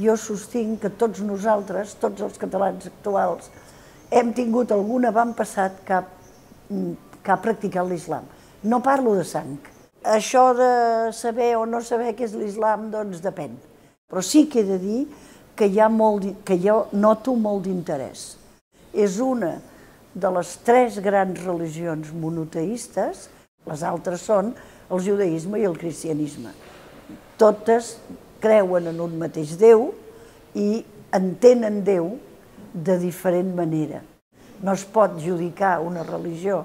jo sostinc que tots nosaltres, tots els catalans actuals, hem tingut algun avantpassat que ha, que ha practicat l'islam. No parlo de sang. Això de saber o no saber què és l'islam, doncs depèn. Però sí que he de dir que, hi ha molt, que jo noto molt d'interès. És una de les tres grans religions monoteistes, les altres són el judaïsme i el cristianisme. Totes creuen en un mateix Déu i entenen Déu de diferent manera. No es pot judicar una religió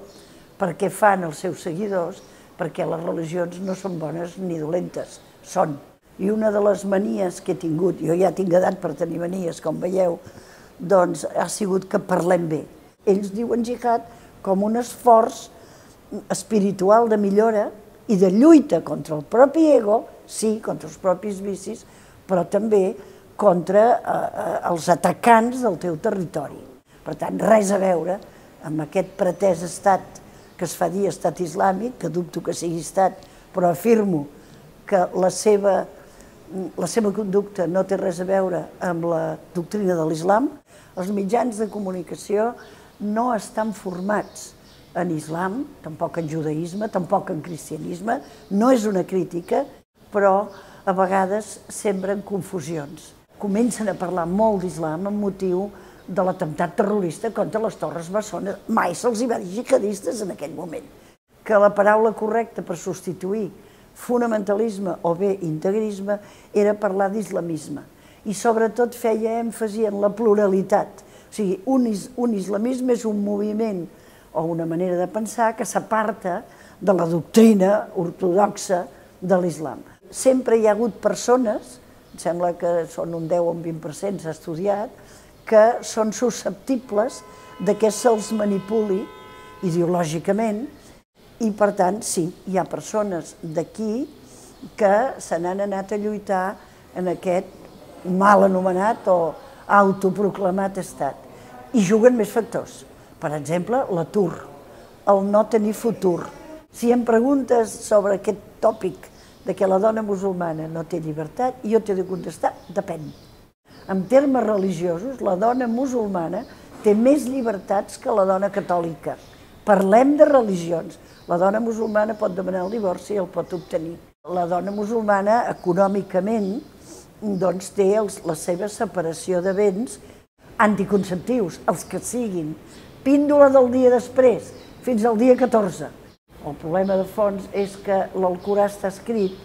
perquè fan els seus seguidors, perquè les religions no són bones ni dolentes, són. I una de les manies que he tingut, jo ja tinc edat per tenir manies, com veieu, doncs ha sigut que parlem bé. Ells diuen jihad com un esforç espiritual de millora i de lluita contra el propi ego, sí, contra els propis vicis, però també contra eh, eh, els atacants del teu territori. Per tant, res a veure amb aquest pretès estat que es fa dir estat islàmic, que dubto que sigui estat, però afirmo que la seva, la seva conducta no té res a veure amb la doctrina de l'islam, els mitjans de comunicació no estan formats en islam, tampoc en judaïsme, tampoc en cristianisme, no és una crítica, però a vegades sembren confusions. Comencen a parlar molt d'islam amb motiu de l'atemptat terrorista contra les Torres Bessones. Mai se'ls hi va dir jihadistes en aquell moment. Que la paraula correcta per substituir fonamentalisme o bé integrisme era parlar d'islamisme. I sobretot feia èmfasi en la pluralitat, o sigui, un, is, un islamisme és un moviment o una manera de pensar que s'aparta de la doctrina ortodoxa de l'islam. Sempre hi ha hagut persones, em sembla que són un 10 o un 20% s'ha estudiat, que són susceptibles de que se'ls manipuli ideològicament i, per tant, sí, hi ha persones d'aquí que se n'han anat a lluitar en aquest mal anomenat o autoproclamat estat. I juguen més factors. Per exemple, l'atur, el no tenir futur. Si em preguntes sobre aquest tòpic de que la dona musulmana no té llibertat, jo t'he de contestar, depèn. En termes religiosos, la dona musulmana té més llibertats que la dona catòlica. Parlem de religions. La dona musulmana pot demanar el divorci i el pot obtenir. La dona musulmana, econòmicament, doncs té els, la seva separació de béns anticonceptius, els que siguin. Píndola del dia després, fins al dia 14. El problema de fons és que l'Alcorà està escrit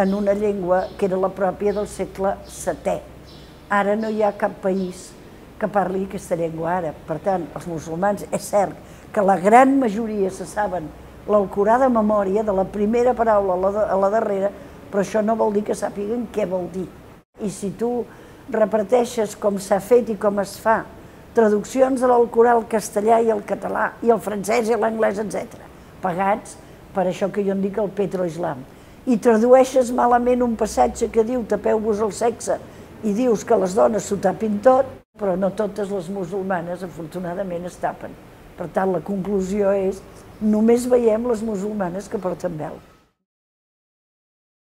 en una llengua que era la pròpia del segle VII. Ara no hi ha cap país que parli aquesta llengua ara. Per tant, els musulmans, és cert que la gran majoria se saben l'Alcorà de memòria, de la primera paraula a la, a la darrera, però això no vol dir que sàpiguen què vol dir. I si tu repeteixes com s'ha fet i com es fa, traduccions de l'Alcorà al castellà i al català, i al francès i l'anglès, etc. Pagats per això que jo en dic el petroislam. I tradueixes malament un passatge que diu tapeu-vos el sexe i dius que les dones s'ho tapin tot, però no totes les musulmanes, afortunadament, es tapen. Per tant, la conclusió és només veiem les musulmanes que porten vel.